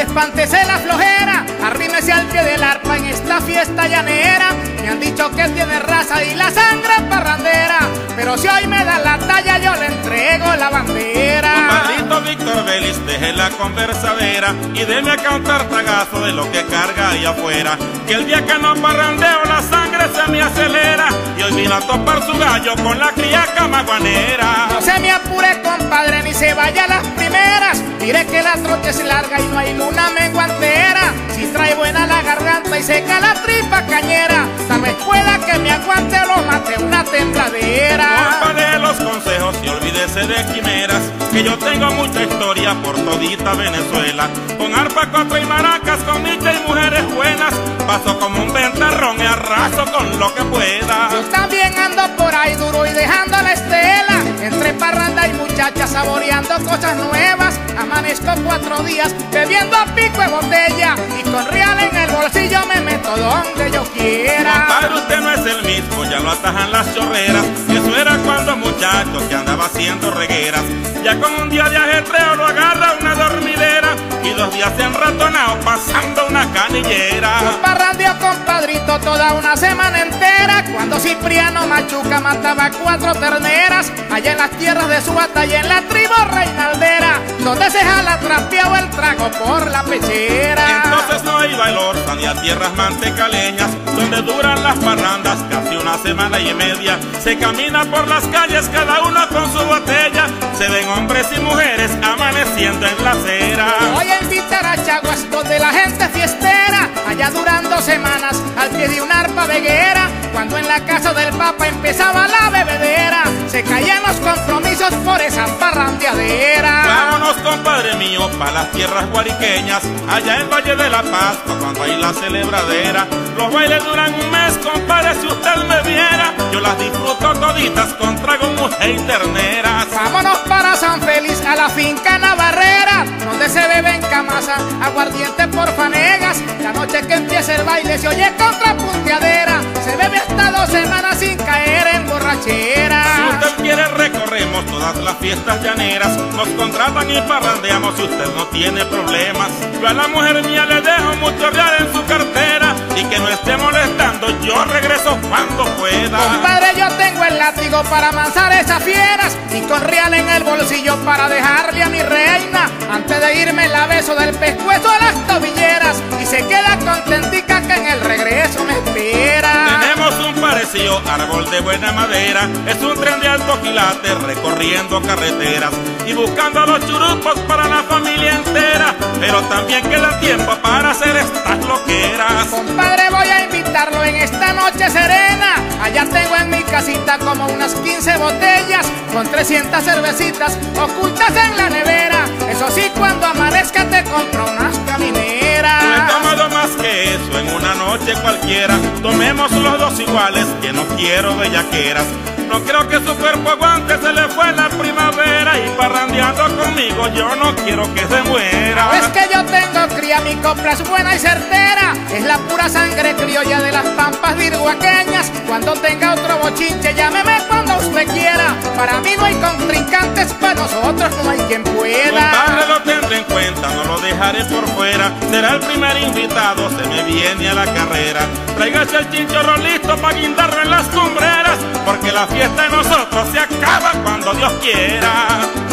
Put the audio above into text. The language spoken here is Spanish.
espántese la flojera, arrímese al pie del arpa en esta fiesta llanera. Me han dicho que tiene raza y la sangre parrandera, pero si hoy me da la talla yo le entrego la bandera. Compadrito Víctor Vélez, deje la conversadera y deme acá un tartagazo de lo que carga ahí afuera. Que el día que no parrandeo la sangre a topar su gallo con la criaca maguanera. No se me apure compadre ni se vaya a las primeras, mire que la trocha es larga y no hay luna menguantera. Si trae buena la garganta y seca la tripa cañera, tal vez que me aguante por todita Venezuela. Con arpa, cuatro y maracas, con micha y mujeres buenas, paso como un ventarrón y arraso con lo que pueda. Yo también ando por ahí duro y dejando la estela, entre parranda y muchachas saboreando cosas nuevas. Amanezco cuatro días bebiendo a pico de botella y con real en el bolsillo me meto donde yo quiera. Compadre, usted no es el mismo, ya lo atajan las chorreras. Eso era haciendo regueras. Ya con un día de ajetreo lo agarra una dormidera y dos días se han ratonado pasando una canillera. Parrandio compadrito toda una semana entera Cuando Cipriano Machuca mataba cuatro terneras Allá en las tierras de su batalla en la tribu reinaldera Donde se jala trapeado el trago por la pechera. Entonces no iba el orza ni a tierras mantecaleñas Donde duran las parrandas casi una semana y media. Se camina por las calles cada uno con su botella. Se ven hombres y mujeres amaneciendo en la acera. Voy a invitar a Chaguas donde la gente fiestera Allá durando semanas al pie de una arpa veguera Cuando en la casa del papa empezaba la bebedera Se caían los compromisos por esa parrandeadera Vámonos, compadre mío, pa' las tierras guariqueñas, allá en Valle de la Pascua, cuando hay la celebradera. Los bailes duran un mes, compadre, si usted me viera. Yo las disfruto toditas con trago, mujer y terneras. Vámonos para San Félix, a la finca Navarrera, donde se bebe en camasa, aguardiente por fanegas. La noche que empieza el baile se oye contrapunteadera, se bebe Si usted quiere, recorremos todas las fiestas llaneras. Nos contratan y parrandeamos si usted no tiene problemas. Yo a la mujer mía le dejo mucho real en su cartera y que no esté molestando. Yo regreso cuando pueda. Compadre, yo tengo el látigo para amansar esas fieras y con real en el bolsillo para dejarle a mi reina. Antes de irme la beso del pescuezo a las árbol de buena madera, es un tren de alto quilate recorriendo carreteras y buscando los churupos para la familia entera, pero también queda tiempo para hacer estas loqueras. Compadre, voy a invitarlo en esta noche serena. Allá tengo en mi casita como unas 15 botellas con 300 cervecitas ocultas en la nevera. Eso sí, cuando amanezca te compro unas camineras. Noche cualquiera. Tomemos los dos iguales, que no quiero bellaqueras. No creo que su cuerpo aguante, se le fue la primavera. Y parrandeando conmigo, yo no quiero que se muera. Es que yo tengo cría, mi copla es buena y certera. Es la pura sangre criolla de las pampas virguaqueñas. Cuando tenga otro bochinche, llámeme cuando usted quiera. Para mí no hay contrincantes, para nosotros no hay quien pueda. Compadre, lo tendré en cuenta, no lo dejaré por Será el primer invitado, se me viene a la carrera. Tráigase el chinchorro listo para guindarlo en las cumbreras. Porque la fiesta de nosotros se acaba cuando Dios quiera.